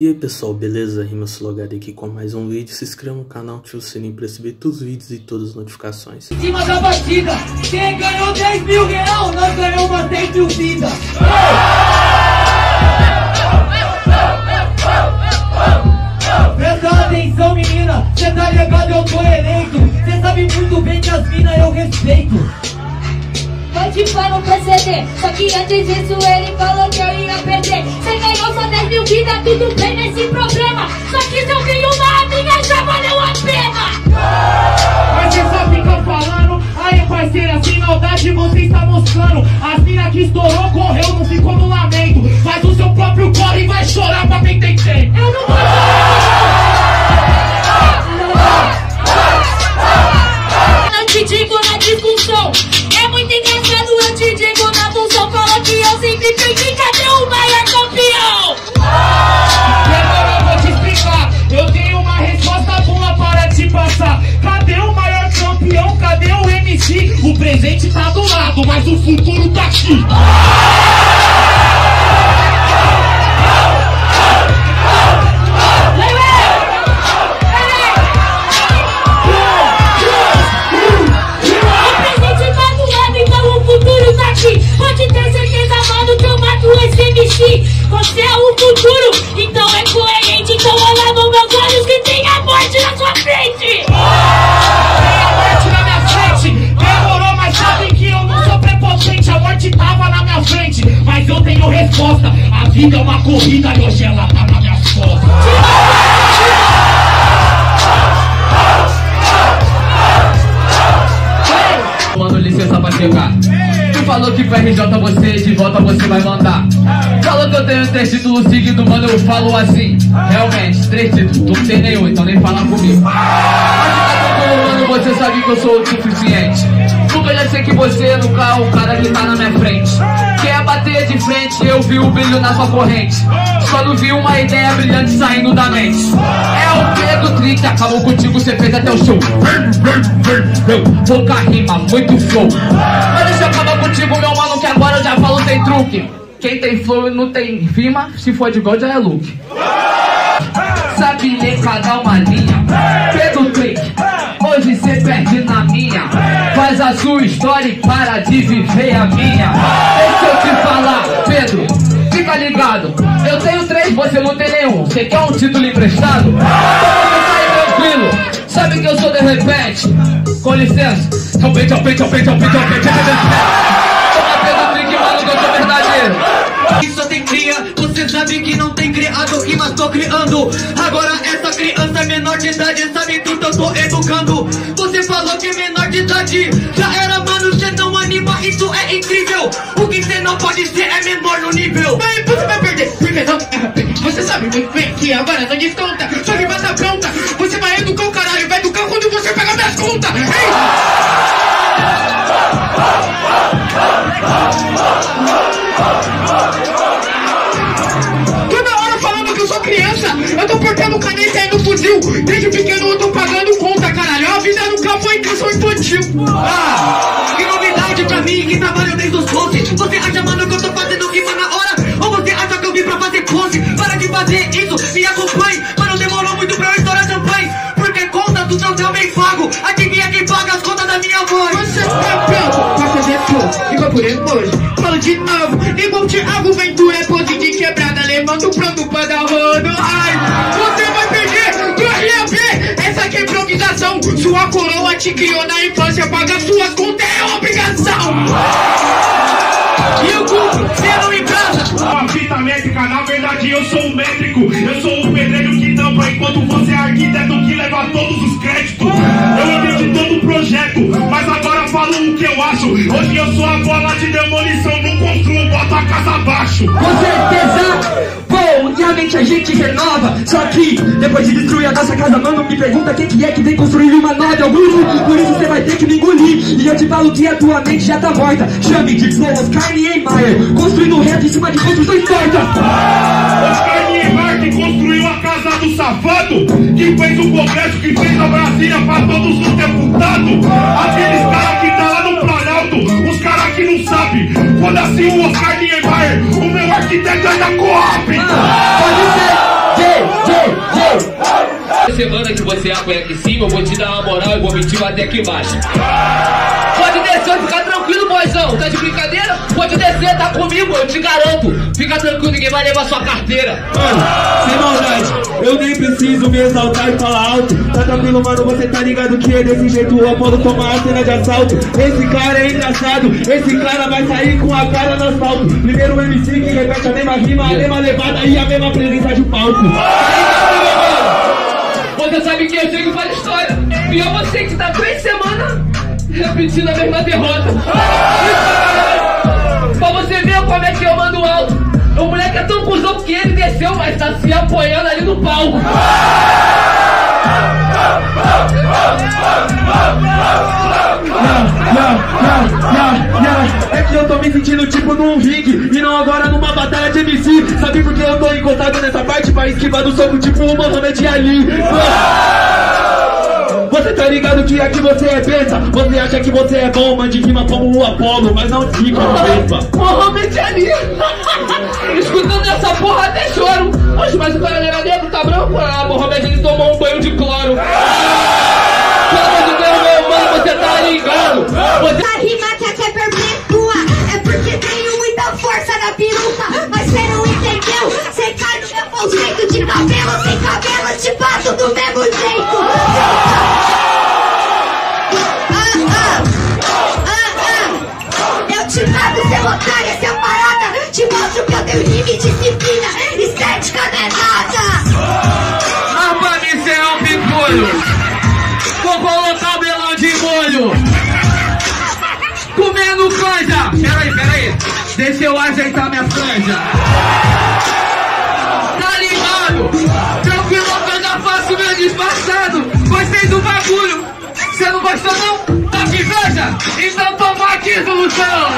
E aí pessoal, beleza? Rimas Logado aqui com mais um vídeo. Se inscreva no canal, ative o sininho para receber todos os vídeos e todas as notificações. Em cima da batida, quem ganhou 10 mil real, nós ganhamos uma 10 mil vida. Presta atenção menina, cê tá ligado, eu tô eleito. Cê sabe muito bem que as minas eu respeito. Pode para não perceber Só que antes disso ele falou que eu ia perder Cê ganhou só 10 mil vidas, tudo bem nesse problema Só que se eu ganho uma amiga já valeu a pena Mas cê só fica falando, aí parceira, sem maldade você está mostrando. As mina que estourou, correu, não ficou no lamento. Faz o seu próprio corre e vai chorar pra quem tem tempo. Eu não vou Não te digo na discussão O presente tá do lado, mas o futuro tá aqui. Vida é uma corrida e hoje ela tá nas minhas costas. Mano, licença pra chegar. Tu falou que pro RJ você de volta você vai mandar. Falou que eu tenho três títulos seguidos, mano, eu falo assim. Realmente, três títulos, tu não tem nenhum, então nem fala comigo. Mano, você sabe que eu sou o suficiente. Nunca já sei que você nunca é o cara que tá na minha frente. Quer bater de frente, eu vi o brilho na sua corrente. Só não vi uma ideia brilhante saindo da mente. É o Pedro Trick, acabou contigo, você fez até o show. Pouca rima, muito flow. Mas deixa eu acabar contigo, meu mano, que agora eu já falo sem truque. Quem tem flow e não tem rima, se for de God já é look. Sabe ler cada uma linha. Pedro Trick, hoje cê perde na minha. Faz a sua história e para de viver a minha. Eu tenho três, você não tem nenhum. Você quer um título emprestado? Então você sai tranquilo. Sabe que eu sou de repente. Com licença. Realmente, realmente, realmente, realmente, realmente, Toma Pedro Trick, mano, que eu sou verdadeiro. que só tem cria, você sabe que não tem criado rimas tô criando. Agora essa criança é menor de idade, sabe tudo eu tô educando. Você falou que menor de idade já era, mano, cê não anima, isso é incrível. O que cê não pode ser é menor no nível. Mas você vai Você sabe muito bem que agora essa desconta, sua rima tá pronta. Você vai educar o caralho, vai educar quando você pegar minhas contas. Ei! Toda hora falando que eu sou criança, eu tô portando caneta aí no fuzil. Desde pequeno eu tô pagando conta, caralho. A vida nunca foi canção infantil. Ah, que novidade pra mim que trabalho desde os 12. Você acha, mano, de novo, igual Thiago Ventura, é pose de quebrada. Levanto pronto pra dar rodo. Ai, você vai perder, a ver. Essa é improvisação. Sua coroa te criou na infância, paga suas contas, é obrigação. E o cu, você não fita métrica, na verdade eu sou um métrico Eu sou o pedreiro que tampa Enquanto você é arquiteto que leva todos os créditos Eu entendi todo o projeto Mas agora falo o que eu acho Hoje eu sou a bola construo, boto a casa abaixo. Com certeza, bom, diariamente a gente renova. Só que, depois de destruir a nossa casa, mano Me pergunta quem que é que vem construir uma nova. É o guru, por isso você vai ter que me engolir. E eu te falo que a tua mente já tá morta. Chame de Flow, Oscar Niemeyer Construindo reto em cima de construções tortas. Oscar Niemeyer que construiu a casa do safado Que fez o congresso, que fez a Brasília pra todos os deputados semana que você apanha aqui em cima, eu vou te dar uma moral e vou mentir até aqui embaixo. Pode descer ficar tranquilo, boizão. Tá de brincadeira? Pode descer, tá comigo, eu te garanto. Fica tranquilo, ninguém vai levar sua carteira. Mano, sem maldade, eu nem preciso me exaltar e falar alto. Tá tranquilo, mano, você tá ligado que é desse jeito o Apolo toma a cena de assalto. Esse cara é engraçado, esse cara vai sair com a cara no asfalto. Primeiro o MC que repete a mesma rima, a mesma levada e a mesma presença de palco. Você sabe que eu chego para a história. E é você que tá três semanas repetindo a mesma derrota. pra você ver como é que eu mando alto. O moleque é tão cuzão que ele desceu, mas tá se apoiando ali no palco. É que eu tô me sentindo tipo num ringue E não agora numa batalha de MC Sabe por que eu tô encostado nessa parte? Pra esquivar do soco tipo o Mohamed Ali. Você tá ligado que aqui você é besta? Você acha que você é bom, mas de rima como o Apolo Mas não diga besta Mohamed Ali! Escutando essa porra até choro! Poxa, mas o cara era negro, tá branco? Ah, Mohamed Ali tomou um banho mostro que eu tenho rima e disciplina Estética não nada Mas pra mim cê é um picolho! Vou colocar o melão de molho! Comendo canja! Peraí, peraí! Deixa eu ajeitar minha canja! Tá ligado? Tranquilo que eu já faço meu disfarçado! Gostei do bagulho! Você não gostou não? Tá que veja? Então toma aqui, solução!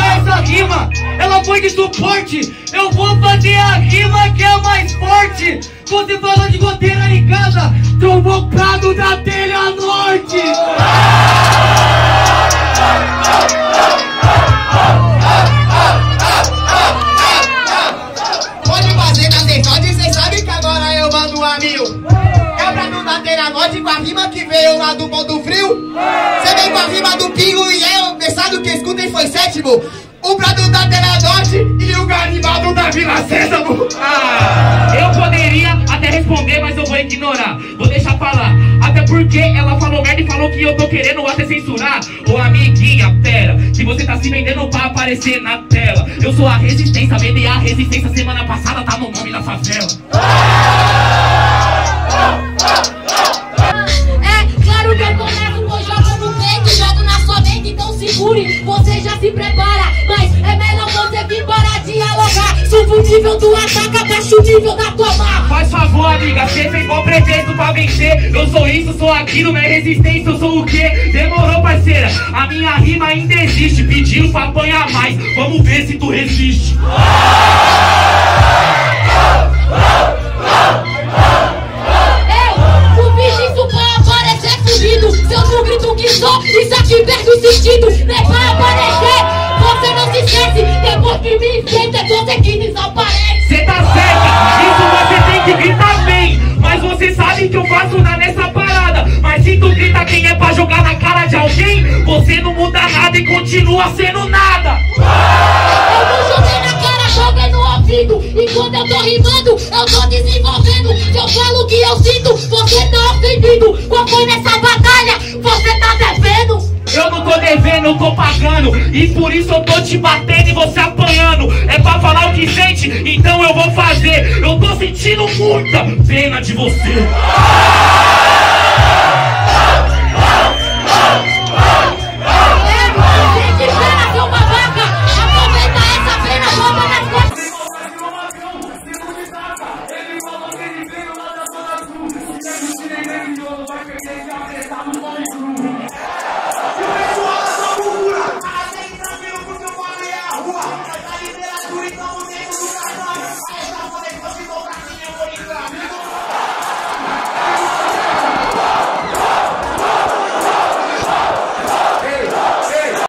Essa rima, ela foi de suporte. Eu vou fazer a rima que é mais forte. Você falou de goteira em casa, trombou prado da telha norte. Da Vila Sésamo. Ah, eu poderia até responder, mas eu vou ignorar. Vou deixar falar. Até porque ela falou merda e falou que eu tô querendo até censurar. Ô amiguinha, pera, que você tá se vendendo pra aparecer na tela. Eu sou a resistência, vendei a resistência semana passada, tá no nome da favela. É pra. Eu sou isso, sou aquilo, não é resistência, eu sou o quê? Demorou, parceira. A minha rima ainda existe, pedindo pra apanhar mais. Vamos ver se tu resiste. Pra. Se eu não grito que sou, isso aqui perde o sentido. Nem vai aparecer, você não se esquece. Depois que me enfrenta, é você que desaparece. Você não muda nada e continua sendo nada. Eu não joguei na cara, joguei no ouvido. E quando eu tô rimando, eu tô desenvolvendo. Se eu falo o que eu sinto, você tá ofendido. Qual foi nessa batalha? Você tá devendo. Eu não tô devendo, eu tô pagando. E por isso eu tô te batendo e você apanhando. É pra falar o que sente, então eu vou fazer. Eu tô sentindo muita pena de você.